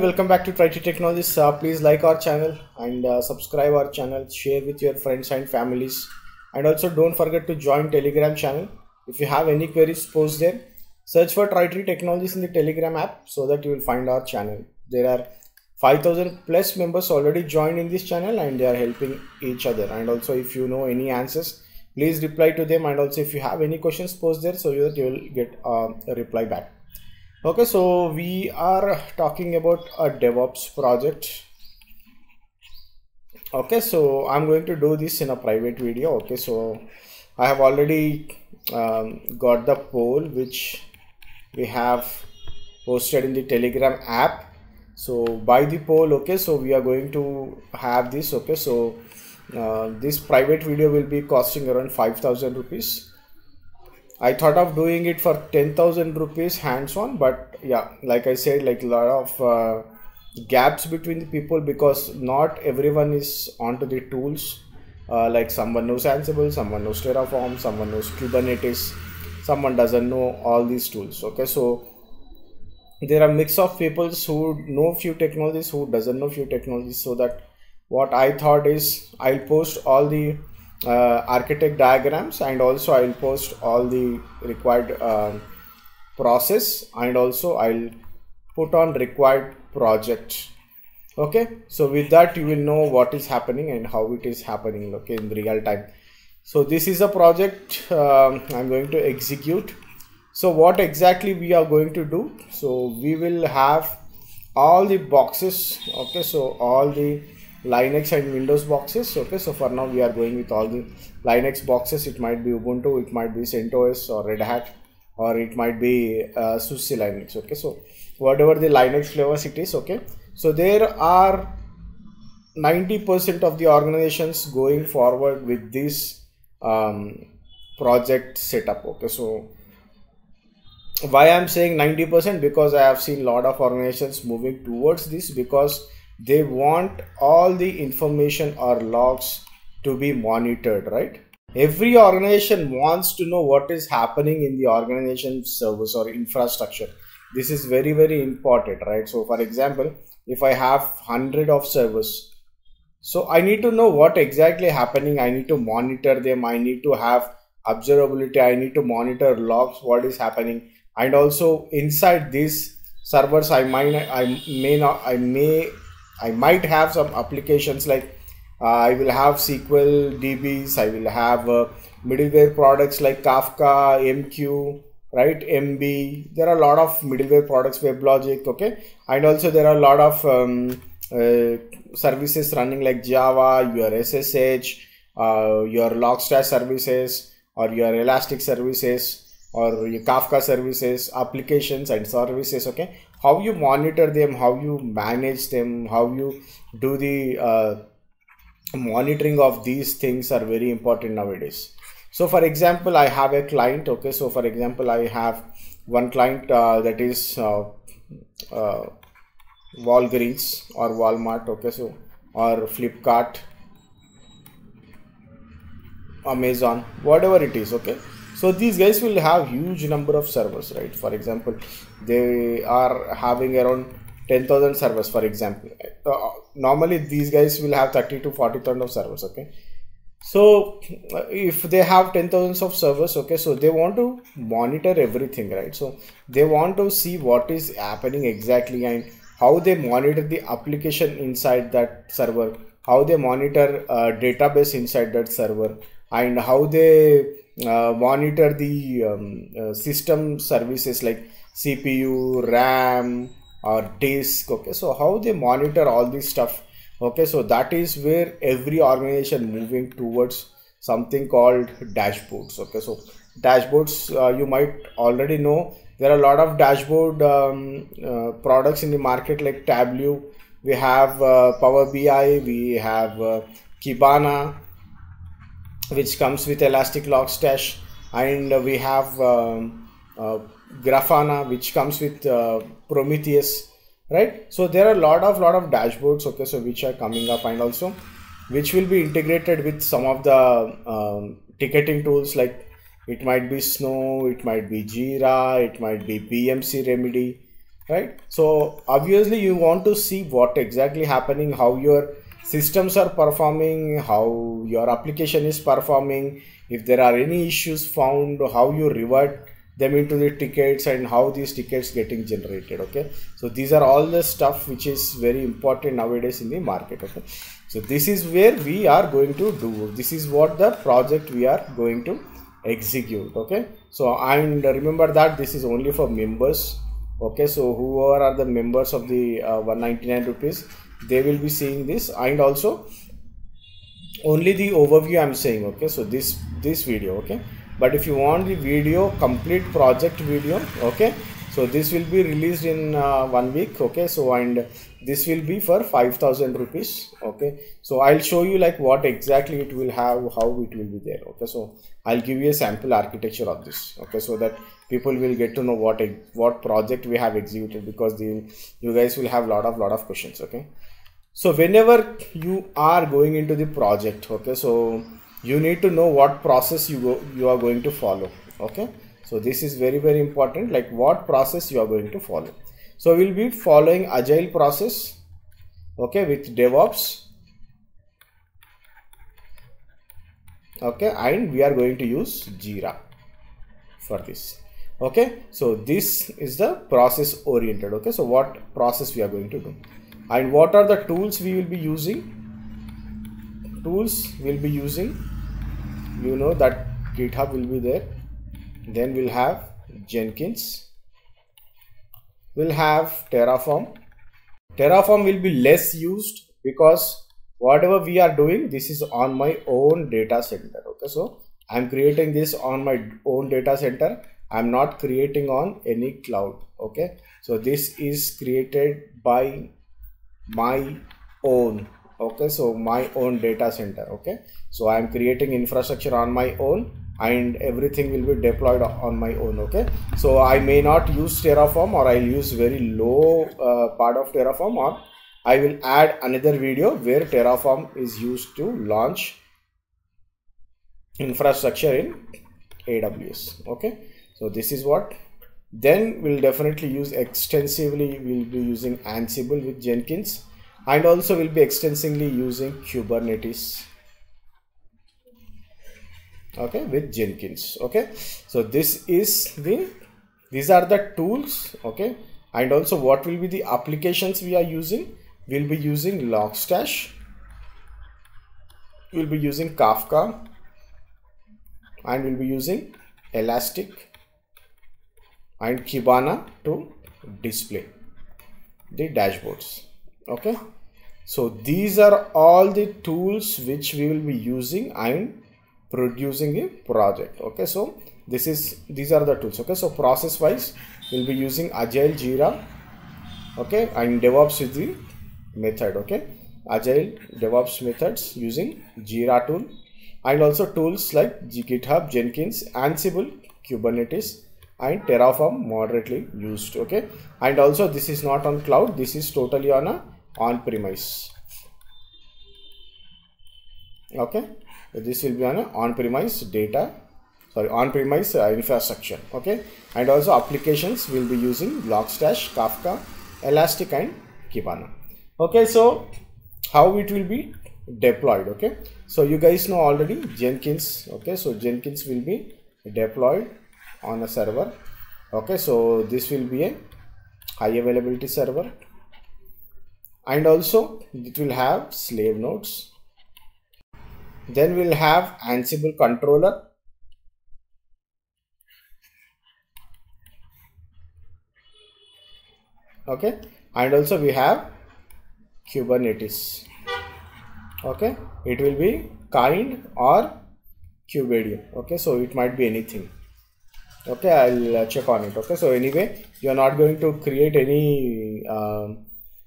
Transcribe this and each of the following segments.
Welcome back to Trie Tree Technologies. Uh, please like our channel and uh, subscribe our channel, share with your friends and families, and also don't forget to join Telegram channel. If you have any queries, post there. Search for Trie Tree Technologies in the Telegram app so that you will find our channel. There are 5000 plus members already joined in this channel and they are helping each other. And also, if you know any answers, please reply to them. And also, if you have any questions, post there so that you will get uh, a reply back okay so we are talking about a devops project. Okay so i'm going to do this in a private video. Okay so i have already um, got the poll which we have posted in the telegram app. So by the poll okay so we are going to have this okay so uh, this private video will be costing around 5000 rupees I thought of doing it for 10,000 rupees hands on, but yeah, like I said, like a lot of uh, gaps between the people because not everyone is onto the tools. Uh, like someone knows Ansible, someone knows Terraform, someone knows Kubernetes, someone doesn't know all these tools. Okay, so there are mix of people who know few technologies, who doesn't know few technologies. So that what I thought is I'll post all the uh, architect diagrams and also I'll post all the required uh, process and also I'll put on required project. Okay? So with that you will know what is happening and how it is happening okay in real time. So this is a project um, I'm going to execute. So what exactly we are going to do? So we will have all the boxes okay? So all the Linux and Windows boxes. Okay, so for now we are going with all the Linux boxes. It might be Ubuntu, it might be CentOS or Red Hat, or it might be uh, SUSE Linux. Okay, so whatever the Linux flavors it is. Okay, so there are 90% of the organizations going forward with this um, project setup. Okay, so why I'm saying 90% because I have seen a lot of organizations moving towards this because they want all the information or logs to be monitored right? Every organization wants to know what is happening in the organization service or infrastructure. This is very very important right? So for example if i have 100 of servers so i need to know what exactly happening. I need to monitor them. I need to have observability. I need to monitor logs what is happening. And also inside these servers i might i may not i may I might have some applications like uh, I will have SQL DBs, I will have uh, middleware products like Kafka, MQ, right? MB. There are a lot of middleware products, WebLogic, okay? And also there are a lot of um, uh, services running like Java, your SSH, uh, your Logstash services, or your Elastic services, or your Kafka services, applications and services, okay? How you monitor them how you manage them how you do the uh, monitoring of these things are very important nowadays. So for example i have a client okay? So for example i have one client uh, that is uh, uh, walgreens or walmart okay? So or flipkart amazon whatever it is okay so these guys will have huge number of servers right? For example they are having around 10000 servers for example. Uh, normally these guys will have 30 to 40000 of servers okay? So if they have 10000 of servers okay so they want to monitor everything right? So they want to see what is happening exactly and how they monitor the application inside that server how they monitor uh, database inside that server and how they uh, monitor the um, uh, system services like cpu ram or disk okay? So how they monitor all this stuff okay? So that is where every organization moving towards something called dashboards okay? So dashboards uh, you might already know. There are a lot of dashboard um, uh, products in the market like tableau. We have uh, power bi we have uh, kibana which comes with elastic logstash and we have um, uh, grafana which comes with uh, prometheus right? So there are a lot of lot of dashboards okay so which are coming up and also which will be integrated with some of the um, ticketing tools like it might be snow it might be jira it might be bmc remedy right? So obviously you want to see what exactly happening how your systems are performing how your application is performing if there are any issues found how you revert them into the tickets and how these tickets getting generated okay? So these are all the stuff which is very important nowadays in the market okay? So this is where we are going to do. This is what the project we are going to execute okay? So and remember that this is only for members okay? So whoever are the members of the uh, 199 rupees they will be seeing this. And also only the overview i'm saying okay? So this this video okay? But if you want the video complete project video okay? So this will be released in uh, one week okay? So and this will be for 5000 rupees okay? So i'll show you like what exactly it will have how it will be there okay? So i'll give you a sample architecture of this okay? So that people will get to know what what project we have executed because the you guys will have lot of lot of questions okay? So whenever you are going into the project okay? So you need to know what process you go you are going to follow okay? So this is very very important like what process you are going to follow so we'll be following agile process okay with devops. Okay and we are going to use jira for this. Okay so this is the process oriented okay? So what process we are going to do? And what are the tools we will be using? Tools we'll be using you know that github will be there. Then we'll have jenkins we'll have terraform. Terraform will be less used because whatever we are doing this is on my own data center okay? So i'm creating this on my own data center. I'm not creating on any cloud okay? So this is created by my own okay? So my own data center okay? So i'm creating infrastructure on my own and everything will be deployed on my own okay? So i may not use terraform or i'll use very low uh, part of terraform or i will add another video where terraform is used to launch infrastructure in aws okay? So this is what. Then we'll definitely use extensively we'll be using ansible with jenkins and also we'll be extensively using Kubernetes okay with Jenkins okay? So this is the these are the tools okay? And also what will be the applications we are using? We'll be using Logstash. We'll be using Kafka. And we'll be using Elastic and Kibana to display the dashboards okay? So these are all the tools which we will be using and producing a project okay? So this is these are the tools okay? So process wise we'll be using agile jira okay? And devops is the method okay? Agile devops methods using jira tool. And also tools like github jenkins ansible kubernetes and terraform moderately used okay? And also this is not on cloud this is totally on a on premise okay this will be on on premise data sorry on premise uh, infrastructure okay? And also applications will be using logstash kafka elastic and kibana. Okay so how it will be deployed okay? So you guys know already jenkins okay? So jenkins will be deployed on a server okay? So this will be a high availability server. And also it will have slave nodes then we'll have ansible controller. Okay. And also we have kubernetes. Okay. It will be kind or kubeadm okay. So it might be anything. Okay. I'll uh, check on it. Okay. So anyway you're not going to create any um,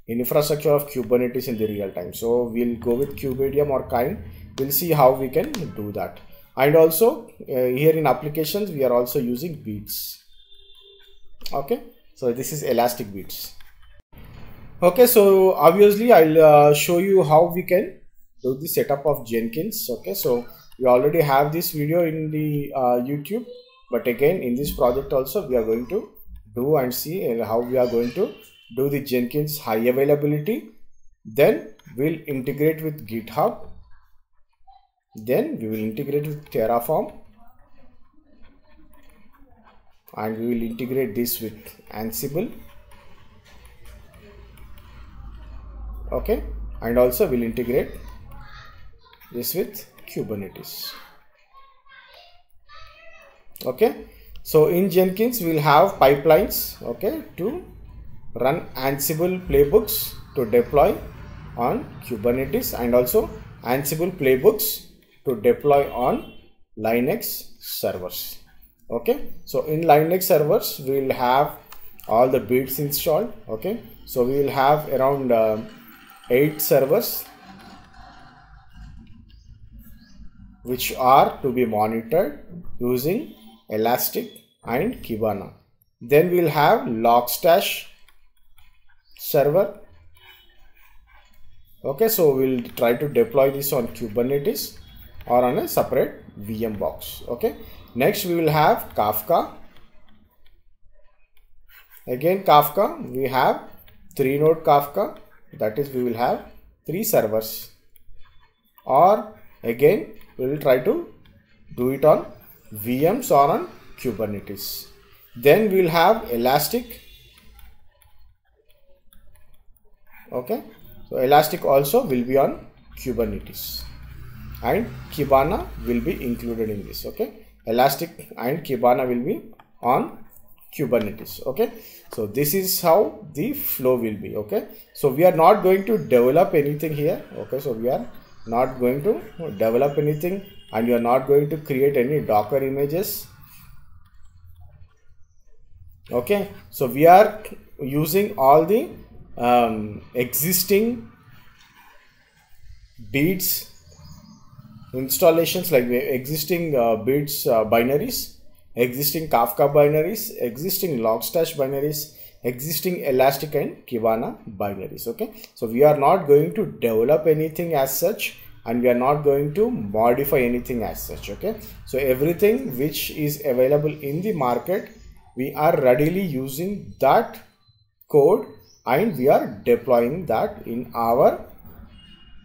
infrastructure of Kubernetes in the real time. So we'll go with kubeadm or Kind. We'll see how we can do that. And also uh, here in applications, we are also using beats. Okay, so this is elastic beats. Okay, so obviously I'll uh, show you how we can do the setup of Jenkins. Okay, so we already have this video in the uh, YouTube, but again in this project also we are going to do and see how we are going to do the Jenkins high availability. Then we'll integrate with GitHub. Then we will integrate with Terraform. And we will integrate this with Ansible. Okay. And also we'll integrate this with Kubernetes. Okay so in Jenkins, we'll have pipelines, okay, to run Ansible playbooks to deploy on Kubernetes and also Ansible playbooks to deploy on Linux servers. Okay, so in Linux servers, we'll have all the bits installed. Okay, so we will have around uh, eight servers which are to be monitored using Elastic and Kibana. Then we'll have Logstash server. Okay, so we'll try to deploy this on Kubernetes or on a separate VM box. Okay, next we will have Kafka. Again, Kafka, we have three node Kafka, that is, we will have three servers. Or again, we will try to do it on VMs or on Kubernetes. Then we'll have Elastic. Okay, so Elastic also will be on Kubernetes and Kibana will be included in this. Okay, Elastic and Kibana will be on Kubernetes. Okay, so this is how the flow will be. Okay, so we are not going to develop anything here. Okay, so we are not going to develop anything and you are not going to create any docker images okay so we are using all the um, existing beats installations like existing uh, beats uh, binaries existing kafka binaries existing logstash binaries existing elastic and kibana binaries okay? So we are not going to develop anything as such and we are not going to modify anything as such okay? So everything which is available in the market we are readily using that code and we are deploying that in our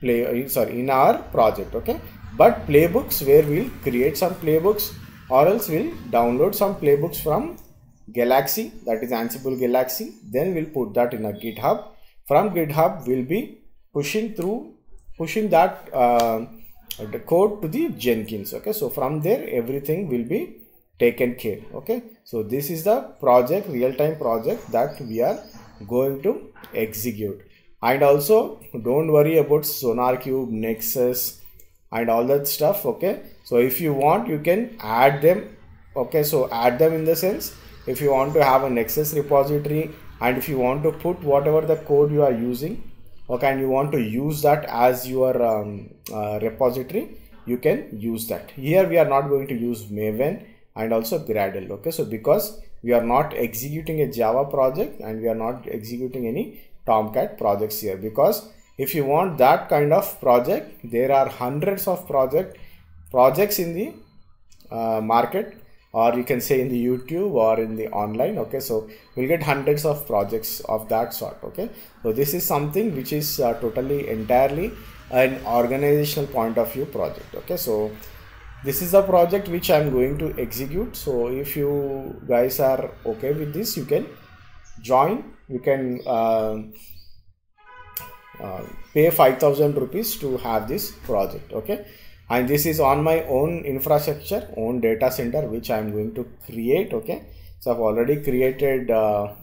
play sorry in our project okay but playbooks where we'll create some playbooks or else we'll download some playbooks from galaxy that is ansible galaxy then we'll put that in a github. From github we'll be pushing through pushing that uh, the code to the jenkins okay? So from there everything will be taken care okay? So this is the project real-time project that we are going to execute. And also don't worry about SonarQube nexus and all that stuff okay? So if you want you can add them okay? So add them in the sense if you want to have a nexus repository and if you want to put whatever the code you are using okay and you want to use that as your um, uh, repository you can use that. Here we are not going to use maven and also Gradle. Okay, so because we are not executing a Java project and we are not executing any Tomcat projects here because if you want that kind of project, there are hundreds of project projects in the uh, market or you can say in the YouTube or in the online. Okay, so we'll get hundreds of projects of that sort. Okay, so this is something which is uh, totally entirely an organizational point of view project. Okay, so this is a project which i'm going to execute so if you guys are okay with this you can join you can uh, uh, pay 5000 rupees to have this project okay? And this is on my own infrastructure own data center which i'm going to create okay? So i've already created uh,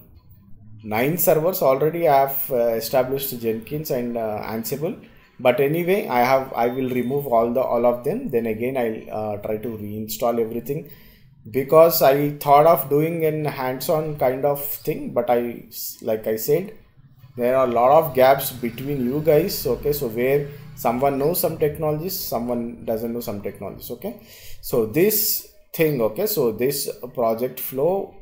nine servers. Already i have uh, established jenkins and uh, ansible. But anyway i have i will remove all the all of them. Then again i'll uh, try to reinstall everything. Because i thought of doing an hands-on kind of thing but i like i said there are a lot of gaps between you guys okay? So where someone knows some technologies someone doesn't know some technologies okay? So this thing okay? So this project flow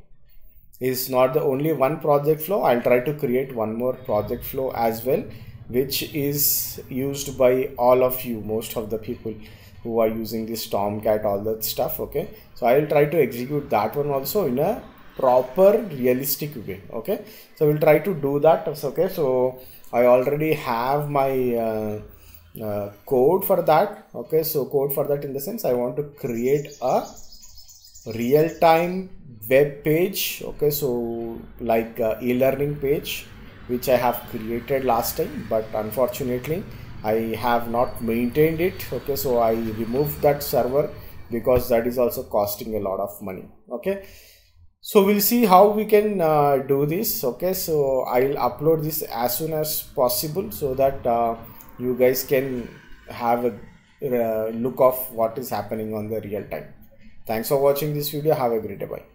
is not the only one project flow. I'll try to create one more project flow as well which is used by all of you most of the people who are using this tomcat all that stuff okay? So i will try to execute that one also in a proper realistic way okay? So we'll try to do that okay? So i already have my uh, uh, code for that okay? So code for that in the sense i want to create a real-time web page okay? So like e-learning page which i have created last time but unfortunately i have not maintained it okay? So i removed that server because that is also costing a lot of money okay so we'll see how we can uh, do this okay? So i'll upload this as soon as possible so that uh, you guys can have a uh, look of what is happening on the real time. Thanks for watching this video. Have a great day. Bye